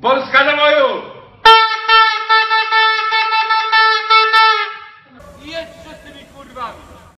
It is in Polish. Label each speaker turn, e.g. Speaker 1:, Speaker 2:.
Speaker 1: Polska do boju!
Speaker 2: Jedźcie z tymi kurwami!